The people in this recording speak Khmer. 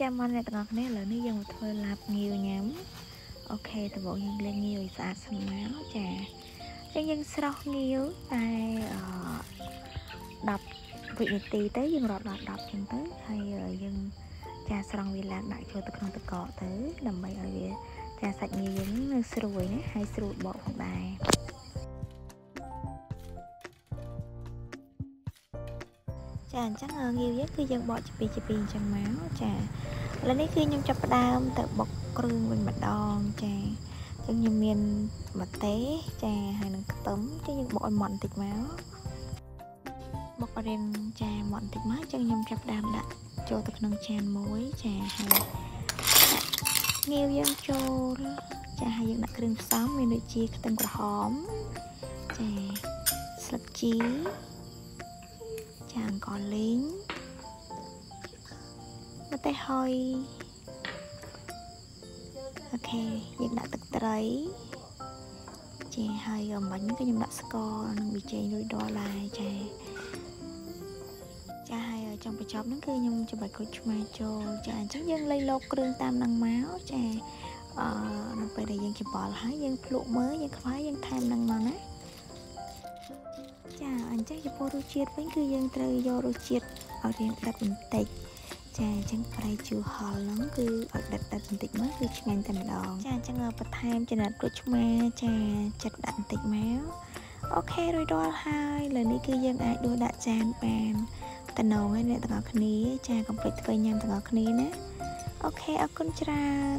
ចាំមកអ្នកទាំងអស់គ្នាឥឡូវនេះយើងមកធ្វើឡាបងាវញ៉ាំអូខេដំបូងយើងលាងងាវឲ្យស្អាតសិនមកចាអញ្ចឹងយើងស្រោះងាវតែអឺ10វិនាទីទៅយើងរត់ដល់10អញ្ចឹងទៅហើយយើងចាស្រង់វាឡើងដាក់ចូលទៅក្នុងទឹកកកទៅដើម្បីឲ្យវាចាសាច់ងាវយើងនៅស្រួយណាហើយស្រួលបកផងដែរ ចាអញ្ចឹងងាវយើងគឺយើងបកជាពីរជាពីរអញ្ចឹងមកចាឥឡូវនេះគឺខ្ញុំចាប់ផ្ដើមទៅបុកគ្រឿងវិញម្ដងចាអញ្ចឹងខ្ញុំមានម្ទេសចាហើយនឹងខ្ទឹមចាយើងបុកឲ្យម៉ត់បន្តិចមកបុករៀងចាម៉ត់បន្តិចមកអញ្ចឹងខ្ញុំចាប់ផ្ដើមដាក់ចូលទៅក្នុងចានមួយចាហើយងាវយើងចូលចាហើយយើងដាក់គ្រឿងផ្សំមានដូចជាខ្ទឹមក្រហមចាស្លឹកជី ចាអង្ករលីងម្ទេសហុយអូខេយើងដាក់ទឹកត្រីចាហើយអំបញ្ញក៏ខ្ញុំដាក់ស្ករនិងប៊ីចេងរួចដល់ដែរចាចាហើយចុងបញ្ចប់ហ្នឹងគឺខ្ញុំច្របាច់ក្រូចឆ្មាចូលចាអញ្ចឹងយើងលៃលោកគ្រឿងតាមនឹងមកចាអឺនៅពេលដែលយើងច្បល់ហើយយើងភ្លក់មើលយើងខ្វាយយើងថែមនឹងមកណា ចាអញ្ចឹងចំពោះរសជាតិវិញគឺយើងត្រូវយករសជាតិឲ្យរៀងដិតបន្តិចចាអញ្ចឹងប្រៃជូរហល់ហ្នឹងគឺឲ្យដិតដិតបន្តិចមកគឺឆ្ងាញ់តែម្ដងចាអញ្ចឹងបន្ថែមចំណិតក្រូចឆ្មាចាចិត្តដាក់បន្តិចមកអូខេរួចរាល់ហើយលើនេះគឺយើងអាចដួសដាក់ចានបានតំណងហើយអ្នកទាំងអស់គ្នា ចាកុំភ្លេចធ្វើញ៉ាំទាំងអស់គ្នាណាអូខេអរគុណច្រើន